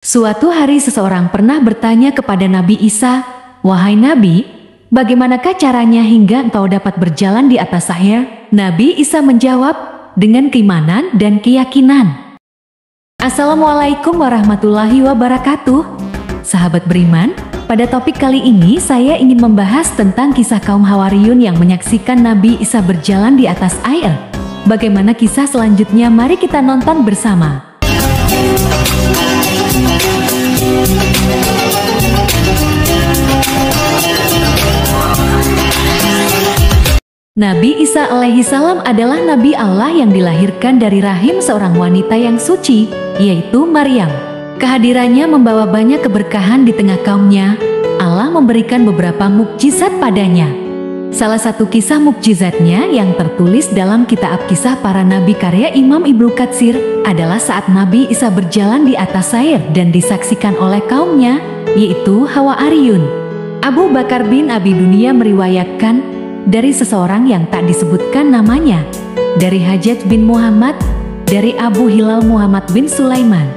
Suatu hari seseorang pernah bertanya kepada Nabi Isa, Wahai Nabi, bagaimanakah caranya hingga engkau dapat berjalan di atas air? Nabi Isa menjawab, dengan keimanan dan keyakinan. Assalamualaikum warahmatullahi wabarakatuh. Sahabat beriman, pada topik kali ini saya ingin membahas tentang kisah kaum Hawariyun yang menyaksikan Nabi Isa berjalan di atas air. Bagaimana kisah selanjutnya? Mari kita nonton bersama. Nabi Isa alaihi salam adalah Nabi Allah yang dilahirkan dari rahim seorang wanita yang suci, yaitu Maryam. Kehadirannya membawa banyak keberkahan di tengah kaumnya. Allah memberikan beberapa mukjizat padanya. Salah satu kisah mukjizatnya yang tertulis dalam kitab kisah para nabi karya Imam Ibnu Katsir adalah saat Nabi Isa berjalan di atas air dan disaksikan oleh kaumnya, yaitu Hawa Ariyun. Abu Bakar bin Abi Dunia meriwayatkan dari seseorang yang tak disebutkan namanya, dari Hajat bin Muhammad, dari Abu Hilal Muhammad bin Sulaiman.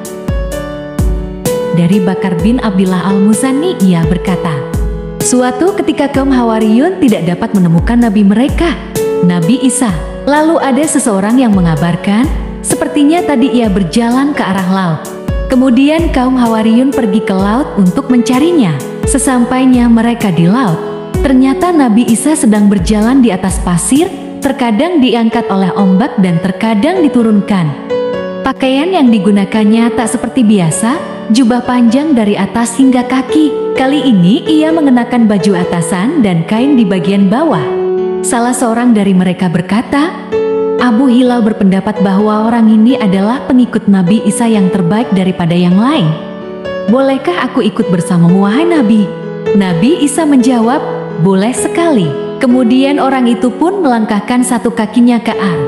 Dari Bakar bin Abdullah Al-Muzani ia berkata, Suatu ketika kaum Hawariyun tidak dapat menemukan Nabi mereka, Nabi Isa. Lalu ada seseorang yang mengabarkan, sepertinya tadi ia berjalan ke arah laut. Kemudian kaum Hawariyun pergi ke laut untuk mencarinya. Sesampainya mereka di laut, ternyata Nabi Isa sedang berjalan di atas pasir, terkadang diangkat oleh ombak dan terkadang diturunkan. Pakaian yang digunakannya tak seperti biasa, jubah panjang dari atas hingga kaki. Kali ini ia mengenakan baju atasan dan kain di bagian bawah. Salah seorang dari mereka berkata, Abu Hilal berpendapat bahwa orang ini adalah pengikut Nabi Isa yang terbaik daripada yang lain. Bolehkah aku ikut bersamamu wahai Nabi? Nabi Isa menjawab, boleh sekali. Kemudian orang itu pun melangkahkan satu kakinya ke air.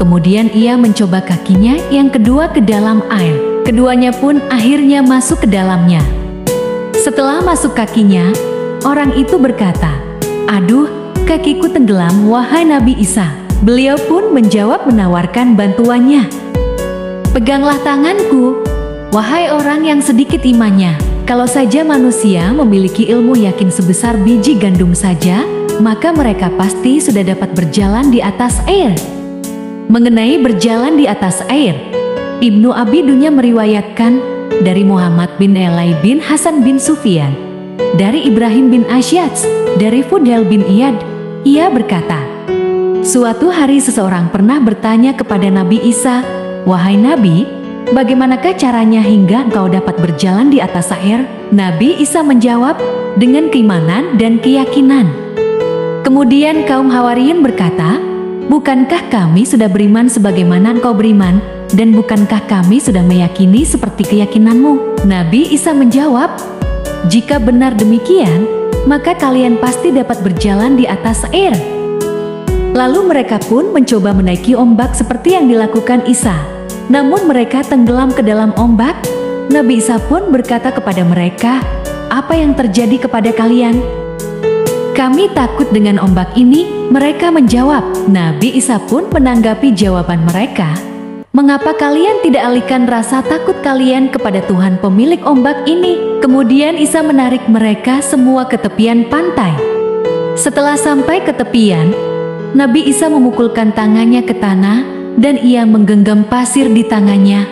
Kemudian ia mencoba kakinya yang kedua ke dalam air. Keduanya pun akhirnya masuk ke dalamnya. Setelah masuk kakinya, orang itu berkata, Aduh, kakiku tenggelam wahai Nabi Isa. Beliau pun menjawab menawarkan bantuannya. Peganglah tanganku, wahai orang yang sedikit imannya. Kalau saja manusia memiliki ilmu yakin sebesar biji gandum saja, maka mereka pasti sudah dapat berjalan di atas air. Mengenai berjalan di atas air, Ibnu Abi Dunya meriwayatkan dari Muhammad bin Elai bin Hasan bin Sufyan, dari Ibrahim bin Asyats, dari Fudel bin Iyad, ia berkata, Suatu hari seseorang pernah bertanya kepada Nabi Isa, Wahai Nabi, bagaimanakah caranya hingga engkau dapat berjalan di atas air? Nabi Isa menjawab, dengan keimanan dan keyakinan. Kemudian kaum Hawariyin berkata, Bukankah kami sudah beriman sebagaimana engkau beriman? Dan bukankah kami sudah meyakini seperti keyakinanmu? Nabi Isa menjawab, Jika benar demikian, maka kalian pasti dapat berjalan di atas air. Lalu mereka pun mencoba menaiki ombak seperti yang dilakukan Isa. Namun mereka tenggelam ke dalam ombak. Nabi Isa pun berkata kepada mereka, apa yang terjadi kepada kalian? Kami takut dengan ombak ini, mereka menjawab. Nabi Isa pun menanggapi jawaban mereka, Mengapa kalian tidak alihkan rasa takut kalian kepada Tuhan pemilik ombak ini? Kemudian Isa menarik mereka semua ke tepian pantai. Setelah sampai ke tepian, Nabi Isa memukulkan tangannya ke tanah dan ia menggenggam pasir di tangannya.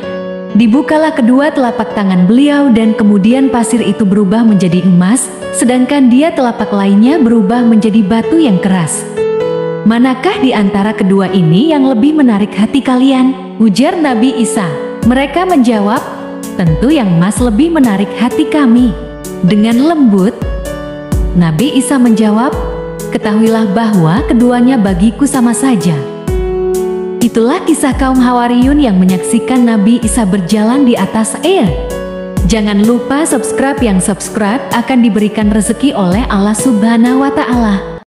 Dibukalah kedua telapak tangan beliau dan kemudian pasir itu berubah menjadi emas, sedangkan dia telapak lainnya berubah menjadi batu yang keras. Manakah di antara kedua ini yang lebih menarik hati kalian? Ujar Nabi Isa. Mereka menjawab, tentu yang emas lebih menarik hati kami. Dengan lembut, Nabi Isa menjawab, ketahuilah bahwa keduanya bagiku sama saja. Itulah kisah kaum Hawariyun yang menyaksikan Nabi Isa berjalan di atas air. Jangan lupa subscribe yang subscribe akan diberikan rezeki oleh Allah Subhanahu wa Ta'ala.